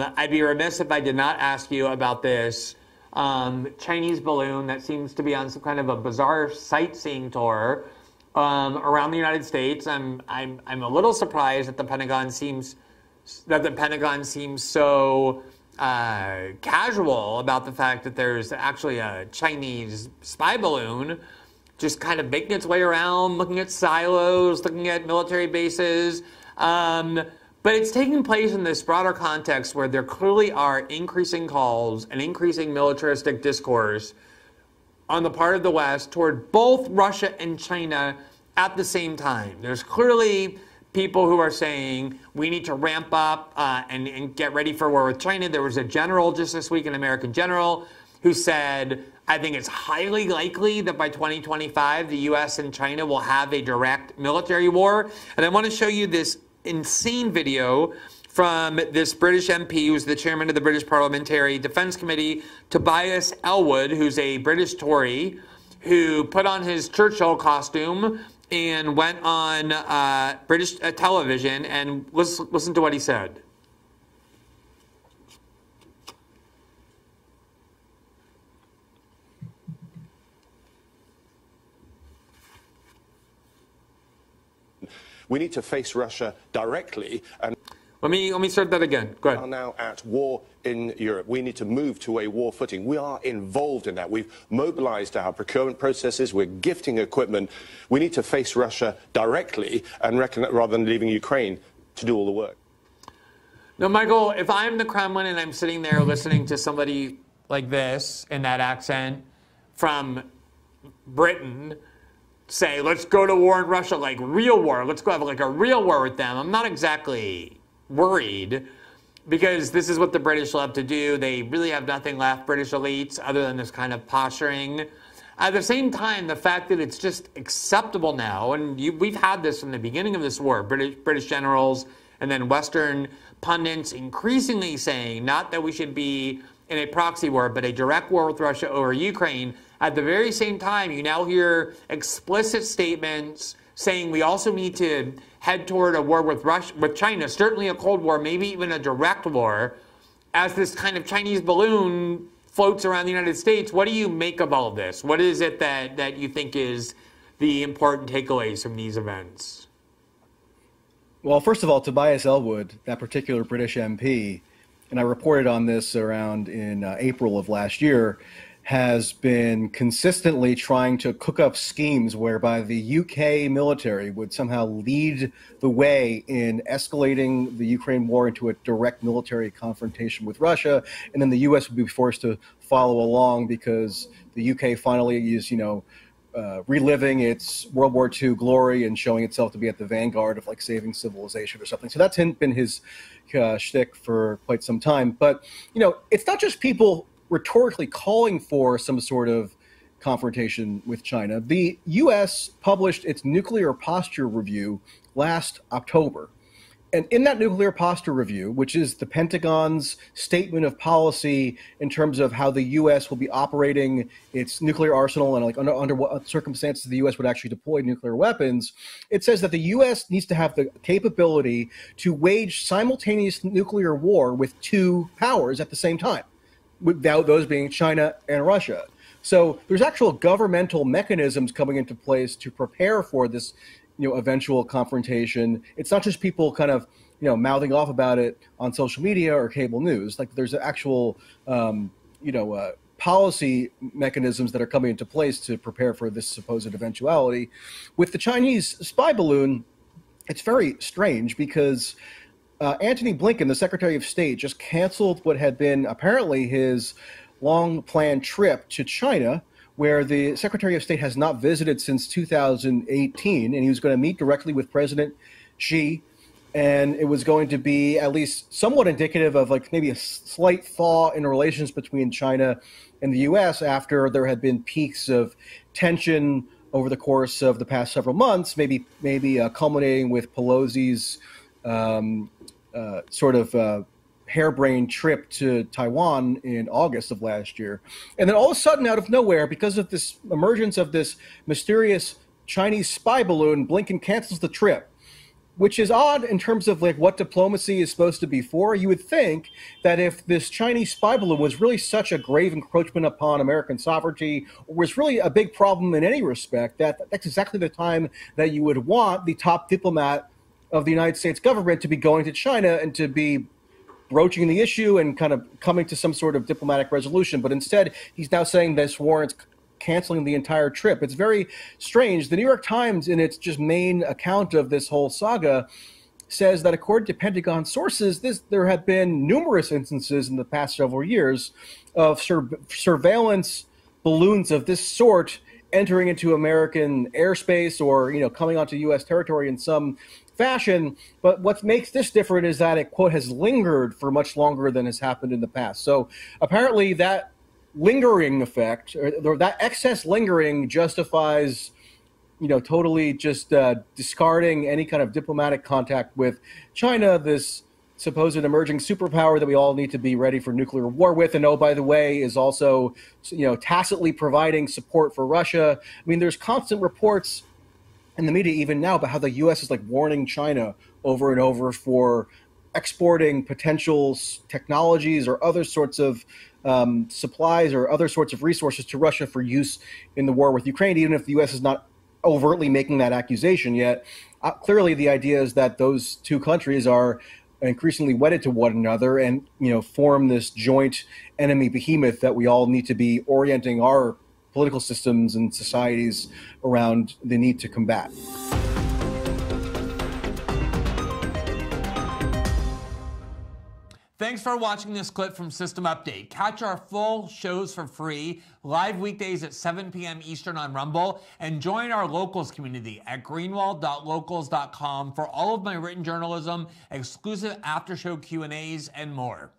Um, I'd be remiss if I did not ask you about this um, Chinese balloon that seems to be on some kind of a bizarre sightseeing tour um, around the United States. I'm, I'm, I'm a little surprised that the Pentagon seems that the Pentagon seems so uh, casual about the fact that there's actually a Chinese spy balloon just kind of making its way around, looking at silos, looking at military bases. Um, but it's taking place in this broader context where there clearly are increasing calls and increasing militaristic discourse on the part of the West toward both Russia and China at the same time. There's clearly people who are saying we need to ramp up uh, and, and get ready for war with China. There was a general just this week, an American general, who said, I think it's highly likely that by 2025, the US and China will have a direct military war. And I want to show you this insane video from this British MP who's the chairman of the British Parliamentary Defence Committee, Tobias Ellwood, who's a British Tory, who put on his Churchill costume and went on uh, British uh, television and listen, listen to what he said. We need to face Russia directly and let me let me start that again. Go ahead. are now at war in Europe. We need to move to a war footing. We are involved in that. We've mobilized our procurement processes. We're gifting equipment. We need to face Russia directly and reckon, rather than leaving Ukraine to do all the work. No, Michael, if I'm the Kremlin and I'm sitting there listening to somebody like this in that accent from Britain say, let's go to war in Russia, like real war, let's go have like a real war with them, I'm not exactly worried because this is what the British love to do. They really have nothing left, British elites, other than this kind of posturing. At the same time, the fact that it's just acceptable now, and you, we've had this from the beginning of this war, British, British generals and then Western pundits increasingly saying not that we should be in a proxy war, but a direct war with Russia over Ukraine. At the very same time, you now hear explicit statements saying we also need to head toward a war with Russia, with China, certainly a Cold War, maybe even a direct war, as this kind of Chinese balloon floats around the United States. What do you make of all this? What is it that, that you think is the important takeaways from these events? Well, first of all, Tobias Ellwood, that particular British MP, and I reported on this around in uh, April of last year, has been consistently trying to cook up schemes whereby the UK military would somehow lead the way in escalating the Ukraine war into a direct military confrontation with Russia, and then the US would be forced to follow along because the UK finally is, you know, uh, reliving its World War II glory and showing itself to be at the vanguard of like saving civilization or something. So that's been his uh, shtick for quite some time. But you know, it's not just people rhetorically calling for some sort of confrontation with China. The U.S. published its nuclear posture review last October. And in that nuclear posture review, which is the Pentagon's statement of policy in terms of how the U.S. will be operating its nuclear arsenal and like under, under what circumstances the U.S. would actually deploy nuclear weapons, it says that the U.S. needs to have the capability to wage simultaneous nuclear war with two powers at the same time without those being China and Russia. So there's actual governmental mechanisms coming into place to prepare for this, you know, eventual confrontation. It's not just people kind of, you know, mouthing off about it on social media or cable news. Like there's actual, um, you know, uh, policy mechanisms that are coming into place to prepare for this supposed eventuality. With the Chinese spy balloon, it's very strange because uh, Antony Blinken, the Secretary of State, just canceled what had been apparently his long planned trip to China, where the Secretary of State has not visited since 2018. And he was going to meet directly with President Xi. And it was going to be at least somewhat indicative of like maybe a slight thaw in relations between China and the U.S. after there had been peaks of tension over the course of the past several months, maybe maybe uh, culminating with Pelosi's um, uh, sort of uh, harebrained trip to Taiwan in August of last year. And then all of a sudden, out of nowhere, because of this emergence of this mysterious Chinese spy balloon, Blinken cancels the trip. which is odd in terms of like what diplomacy is supposed to be for. You would think that if this Chinese spy balloon was really such a grave encroachment upon American sovereignty, or was really a big problem in any respect, that that's exactly the time that you would want the top diplomat of the United States government to be going to China and to be broaching the issue and kind of coming to some sort of diplomatic resolution. But instead, he's now saying this warrants canceling the entire trip. It's very strange. The New York Times, in its just main account of this whole saga, says that according to Pentagon sources, this, there have been numerous instances in the past several years of sur- surveillance balloons of this sort entering into American airspace or you know coming onto U.S. territory in some fashion. But what makes this different is that it quote has lingered for much longer than has happened in the past. So apparently that lingering effect or that excess lingering justifies you know totally just uh, discarding any kind of diplomatic contact with china this supposed emerging superpower that we all need to be ready for nuclear war with and oh by the way is also you know tacitly providing support for russia i mean there's constant reports in the media even now about how the us is like warning china over and over for exporting potential technologies or other sorts of um, supplies or other sorts of resources to Russia for use in the war with Ukraine, even if the U.S. is not overtly making that accusation yet. Uh, clearly, the idea is that those two countries are increasingly wedded to one another and you know form this joint enemy behemoth that we all need to be orienting our political systems and societies around the need to combat. Thanks for watching this clip from System Update. Catch our full shows for free, live weekdays at 7 p.m. Eastern on Rumble, and join our locals community at greenwald.locals.com for all of my written journalism, exclusive after show Q&As, and more.